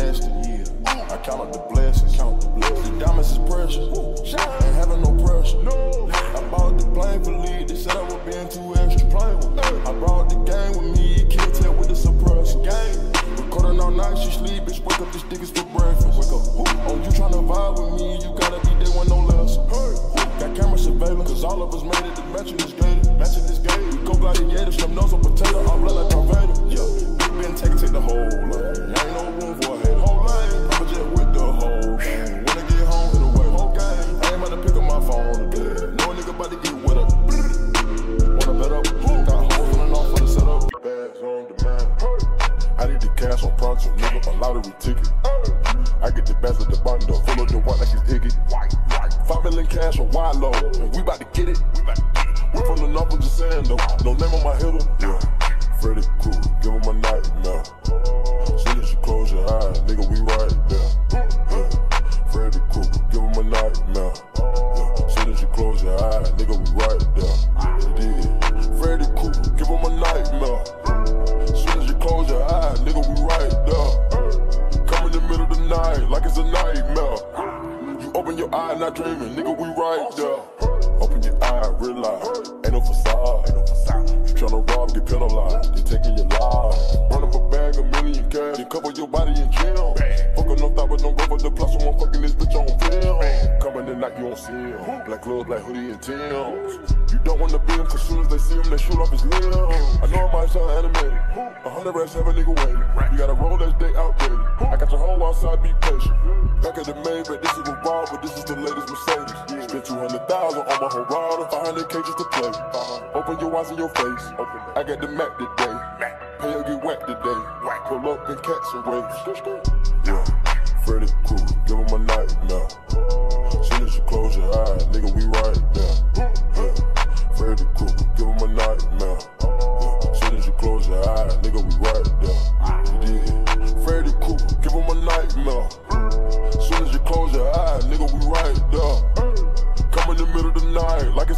nasty. I count up the blessings. Count the blessings. The diamonds is precious. Ain't having no pressure. No. I bought the plane for lead. They said I was being too extra. I brought the gang with me. Can't tell with the suppressor. Gang. Recording all night. She sleep. Bitch, wake up. This niggas for breakfast. Wake up. Oh, you tryna vibe with me? You gotta be there with no less. Got camera surveillance. Cause all of us made it to matching this game. Matching this game. We go gladiators. Them nose on potato. All blood like Darth Vader. Yeah. Big Ben take it, take the whole cash on pronto, nigga, a lottery ticket. I get the best of the bundle, full of the white like it's Iggy. Five million cash on wide low, and we about to get it. We're from the north, I'm just saying though. No name on my hitter. Yeah. Freddy Krueger, give him a nightmare. Soon as you close your eyes, nigga, we open your eye, not dreaming, nigga, we right there. Open your eye, realize, ain't no facade. You tryna rob, get penalized, they taking your life. Run up a bag, a million cash, they cover your body in jail. Fucking no thought, but don't go for the plus, so I'm fucking this bitch on film. Coming in night, you don't see him. Black gloves, black hoodie, and Tim's. You don't wanna be him, cause soon as they see him, they shoot off his limb. I know it might sound animated. A hundred racks have a nigga waiting. You gotta roll that day out I got outside, be patient. Back at the main, but this is the wild, but this is the latest Mercedes. Spent 200,000 on my Harada, 500 cages to play. Open your eyes in your face. I got the Mac today. Pay or get whacked today. Pull up and catch some race. Yeah. Freddy Krueger, give him a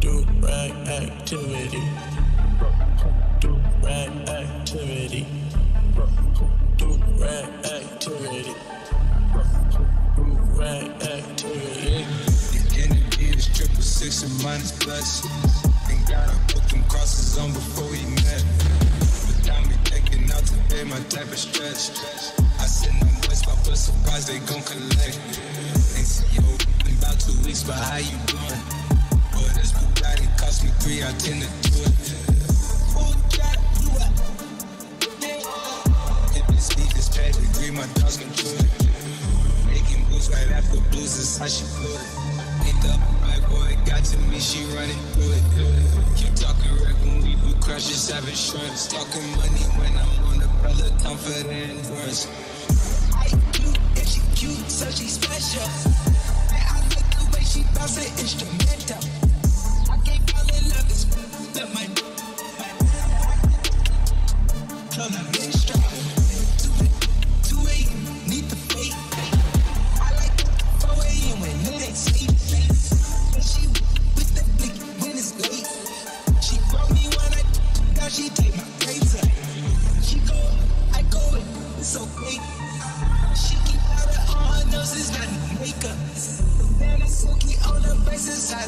Do rag activity. Do rag activity. Do rag activity. Do rag activity. The energy is triple six and minus plus. Ain't gotta put them crosses on before we met. But now me taking out today, my type of stretch. I send them boys, my first surprise, they gon' collect. Ain't see you in about two weeks, but how you doing? Boy, this Cost me three, I tend to do it. Up? If this beef is pedigree, my dogs chew it. Making moves right after blues is how she put it. Ain't the right boy got to me, she running through it. Keep talking wreck when we do crashes, have insurance. Talking money when I'm on the brother, the endurance. I cute and she cute, so she special. And I like the way she bounce it instrumental.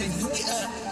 They wait up.